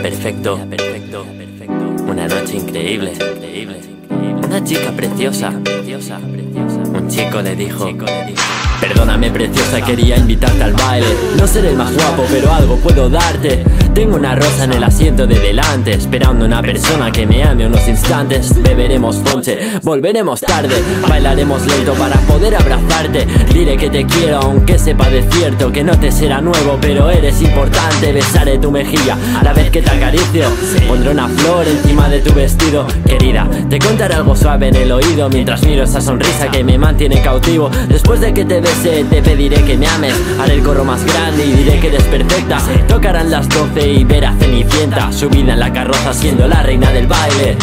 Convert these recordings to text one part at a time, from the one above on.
perfecto. Una noche increíble. Una chica preciosa. Un chico le dijo. Perdóname preciosa, quería invitarte al baile. No seré el más guapo, pero algo puedo darte. Tengo una rosa en el asiento de delante Esperando una persona que me ame unos instantes. Beberemos ponche, volveremos tarde. Bailaremos lento para poder abrazarte. Diré que te quiero aunque sepa de cierto Que no te será nuevo, pero eres importante. Besaré tu mejilla a la vez que te acaricio. Pondré una flor encima de tu vestido. Querida, te contaré algo suave en el oído Mientras miro esa sonrisa que me mantiene cautivo. Después de que te te pediré que me ames. Haré el corro más grande y diré que eres perfecta. Tocarán las doce y verás Cenicienta. Subida en la carroza siendo la reina del baile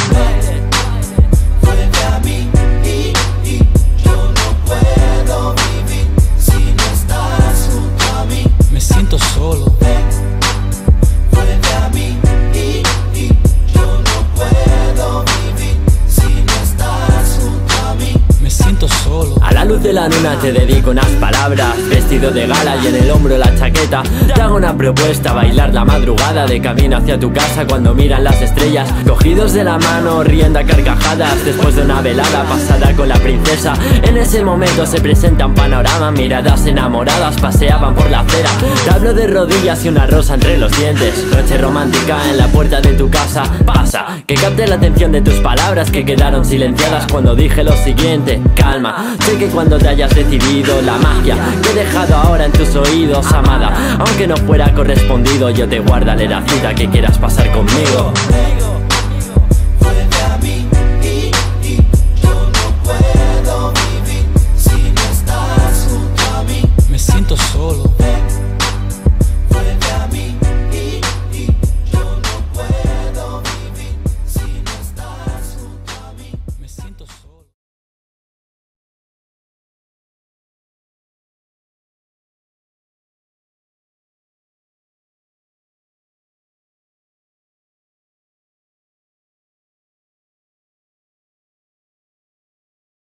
de la luna te dedico unas palabras. Vestido de gala y en el hombro la chaqueta. Te hago una propuesta, bailar la madrugada De camino hacia tu casa cuando miran las estrellas. Cogidos de la mano, riendo a carcajadas. Después de una velada pasada con la princesa. En ese momento se presenta un panorama Miradas enamoradas paseaban por la acera. Te hablo de rodillas y una rosa entre los dientes. Noche romántica en la puerta de tu casa. Pasa, que capte la atención de tus palabras Que quedaron silenciadas cuando dije lo siguiente. Calma, sé que cuando te hayas decidido La magia que he dejado ahora en tus oídos, amada. Aunque no fuera correspondido Yo te guardaré la cita que quieras pasar conmigo